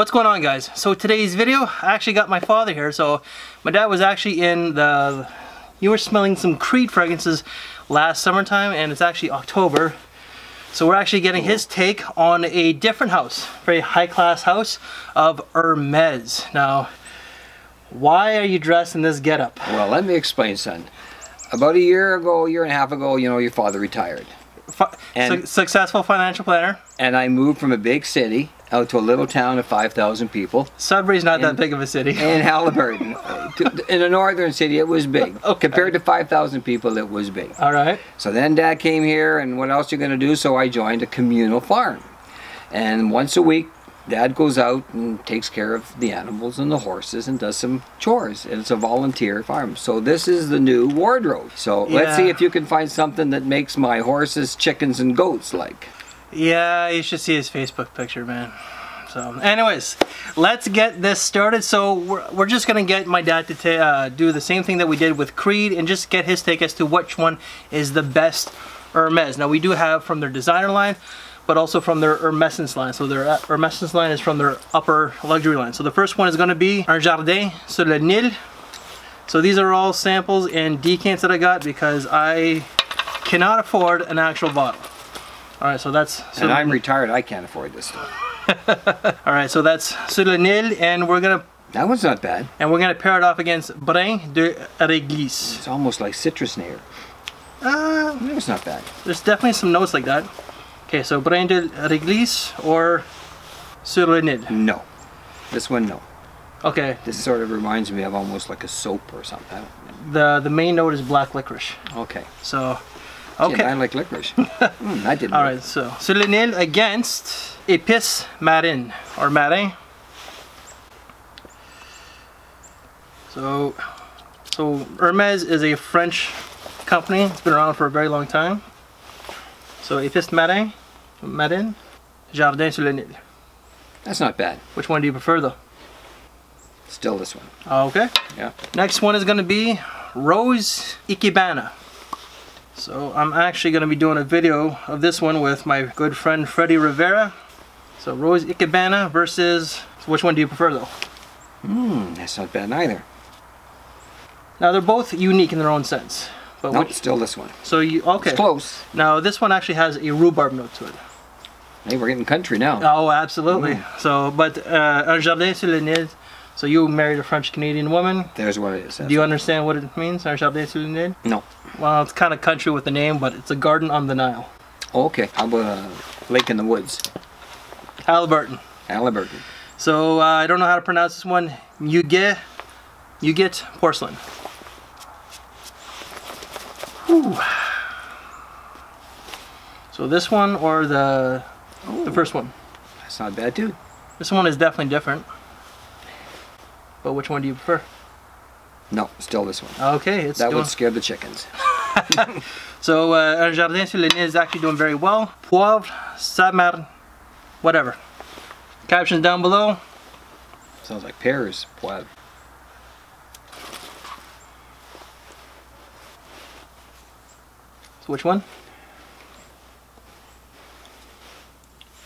What's going on guys? So today's video, I actually got my father here. So my dad was actually in the, you were smelling some Creed fragrances last summertime and it's actually October. So we're actually getting his take on a different house, very high class house of Hermes. Now, why are you dressed in this getup? Well, let me explain, son. About a year ago, year and a half ago, you know, your father retired. Fu- And- su- successful financial planner. And I moved from a big city out to a little town of 5,000 people Sudbury's not that big of a city. in Haliburton. In a northern city, it was big. Okay. Compared to 5,000 people, it was big. All right. So then dad came here, and what else are you going to do? So I joined a communal farm. And once a week, dad goes out and takes care of the animals and the horses and does some chores. And it's a volunteer farm. So this is the new wardrobe. So let's see if you can find something that makes my horses, chickens, and goats like. Yeah, you should see his Facebook picture, man. So, anyways, let's get this started. So, we're, we're just gonna get my dad to uh, do the same thing that we did with Creed and just get his take as to which one is the best Hermes. Now, we do have from their designer line, but also from their Hermessence line. So, their uh, Hermessence line is from their upper luxury line. So, the first one is gonna be Un Jardin sur le Nil. So, these are all samples and decants that I got because I cannot afford an actual bottle. All right, so that's so And I'm retired. I can't afford this stuff. All right, so that's sur and we're gonna That one's not bad. and we're gonna pair it off against Brin de Réglisse. It's almost like citrus nair. Uh, It's not bad. there's definitely some notes like that. Okay, so Brin de Réglisse or sur. No. This one, no. Okay, This sort of reminds me of almost like a soap or something. The the main note is black licorice. Okay. So, Gee, I like licorice. mm, that didn't All right, so sur le Nil against Épice Marine or Marin. So, so Hermes is a French company. It's been around for a very long time. So Épice Marin, Marin, Jardin sur le Nil. That's not bad. Which one do you prefer though? Still this one. Okay. Yeah. Next one is going to be Rose Ikebana. So I'm actually going to be doing a video of this one with my good friend Freddy Rivera. So Rose Ikebana versus, which one do you prefer though? Hmm, that's not bad either. Now they're both unique in their own sense. But Nope, which, still this one. so you, okay. It's close. Now this one actually has a rhubarb note to it. Hey, we're getting country now. Oh, absolutely. So, but uh, Un Jardin sur le Nil, so you married a French Canadian woman. There's what it is. Do you understand what it means, Jardin sur le Nil? No. Well, it's kind of country with the name, but it's a garden on the Nile. Oh, okay. How about a lake in the woods? Haliburton. Haliburton. So uh, I don't know how to pronounce this one. You get, you get porcelain. Whew. So this one or the the first one? That's not bad too. This one is definitely different. But which one do you prefer? No, still this one. Okay, it's That doing, would scare the chickens. so uh, Jardin sur le Nil is actually doing very well. Poivre, Samar, whatever. Captions down below. Sounds like pears. Poivre. So which one?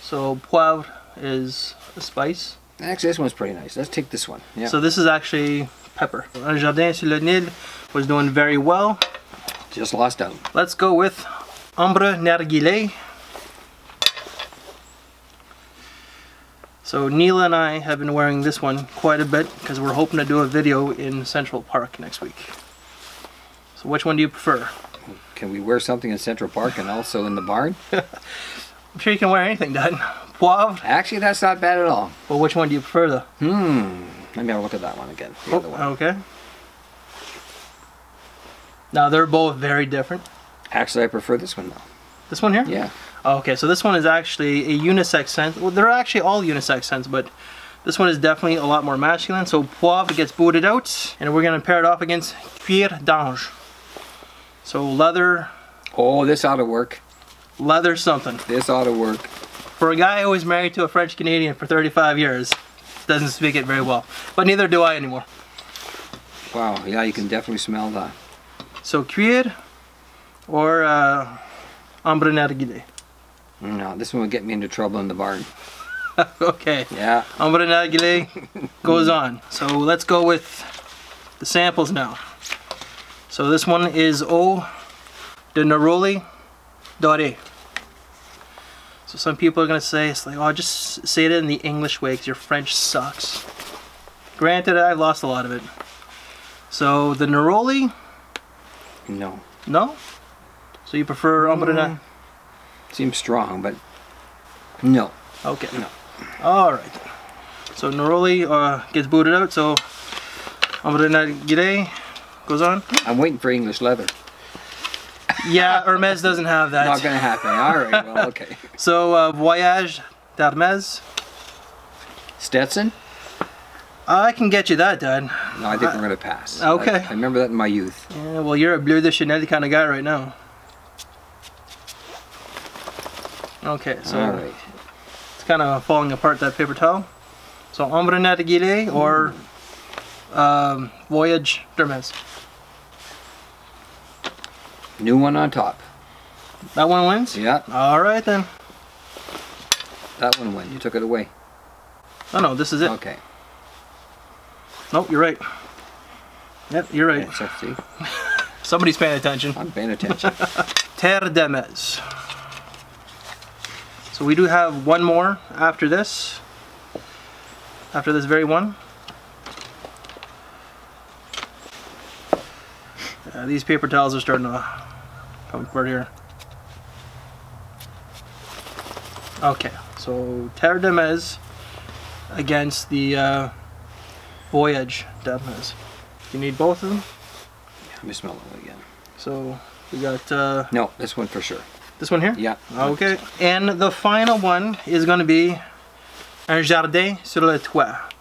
So poivre is a spice. Actually, this one's pretty nice. Let's take this one. Yeah. So this is actually pepper. Un Jardin sur le Nil was doing very well. Just lost out. Let's go with Ambre Narguilé. So Neela and I have been wearing this one quite a bit because we're hoping to do a video in Central Park next week. So which one do you prefer? Can we wear something in Central Park and also in the barn? I'm sure you can wear anything, Dad. Poivre. Actually, that's not bad at all. But which one do you prefer though? Hmm. Let me have a look at that one again. The other one. Oh, okay. Now they're both very different. Actually, I prefer this one though. This one here? Yeah. Okay, so this one is actually a unisex scent. Well, they're actually all unisex scents, but this one is definitely a lot more masculine. So Poivre gets booted out, and we're gonna pair it off against Cuir d'Ange. So leather, Oh, this ought to work. leather something. This ought to work. For a guy who was married to a French Canadian for 35 years, doesn't speak it very well. But neither do I anymore. Wow. Yeah, you can definitely smell that. So Cuir or uh, Ambre Narguilé. No, this one would get me into trouble in the barn. okay. Yeah. Ambre Narguilé goes on. So let's go with the samples now. So this one is Eau de Neroli Doré. So some people are gonna say it's like, oh, just say it in the English way because your French sucks. Granted, I've lost a lot of it. So the Neroli, No. no. So you prefer Ambre Mm. Seems strong, but no. Okay. No. All right. So Neroli uh, gets booted out. So Ambre Narguilé goes on. I'm waiting for English leather. Yeah, Hermes doesn't have that. Not gonna happen. All right. Well, okay. So uh, Voyage d'Hermes. Stetson? I can get you that, Dad. No, I think we're gonna pass. Okay. I, I remember that in my youth. Yeah, well, you're a Bleu de Chanel kind of guy right now. Okay, so All right. it's kind of falling apart that paper towel. So Ambre Narguilé or um, Voyage d'Hermes. New one on top. That one wins. Yeah, All right then. that one went. You took it away. Oh no, this is it. Okay. Nope, you're right. Yep, you're right. So, Somebody's paying attention. I'm paying attention. Terre d'Hermes. So we do have one more after this. After this very one. Uh, these paper towels are starting to come apart here. Okay, so Terre d'Hermes against the uh, Voyage d'Hermes. You need both of them? Let me smell it again. So we got uh, No, this one for sure. this one here? Yeah. Okay. And the final one is going to be Un jardin sur le toit.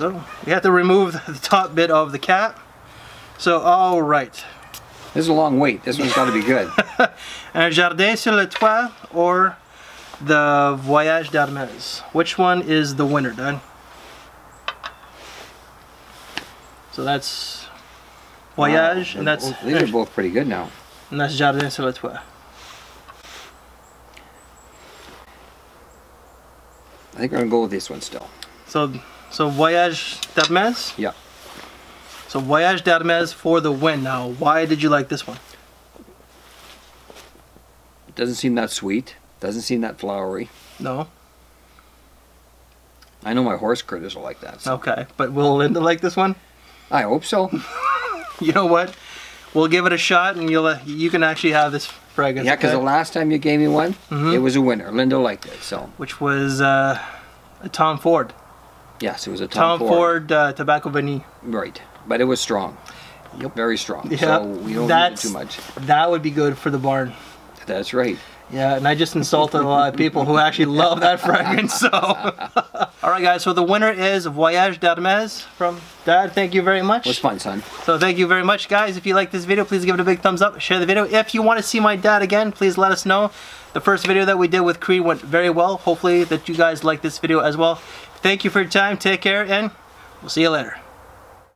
So we have to remove the top bit of the cap. So all right. This is a long wait. This one's got to be good. Un jardin sur le toit or the Voyage d'Hermes. Which one is the winner, Dan? So that's Voyage, Wow, and that's these are both pretty good now. and that's Jardin sur le toit. I think we're gonna go with this one still. So, so Voyage d'Hermes. Yeah. So Voyage d'Hermes for the win. Now, why did you like this one? It doesn't seem that sweet. Doesn't seem that flowery. No. I know my horse critters are like that. So. Okay, but will Linda like this one? I hope so. You know what? We'll give it a shot, and you'll uh, you can actually have this fragrance. Yeah, because okay? the last time you gave me one, Mhm. it was a winner. Linda liked it. So which was uh, a Tom Ford. Yes, it was a Tom, Tom, Ford, uh, Tobacco Vanille. Right, but it was strong. Yep. Very strong. Yeah, So we don't that's- need it too much. That would be good for the barn. That's right. Yeah, and I just insulted a lot of people who actually love that fragrance. So, all right, guys. So the winner is Voyage d'Hermes from Dad. Thank you very much. It was fun, son. So thank you very much, guys. If you like this video, please give it a big thumbs up. Share the video. If you want to see my dad again, please let us know. The first video that we did with Creed went very well. Hopefully that you guys like this video as well. Thank you for your time. Take care, and we'll see you later.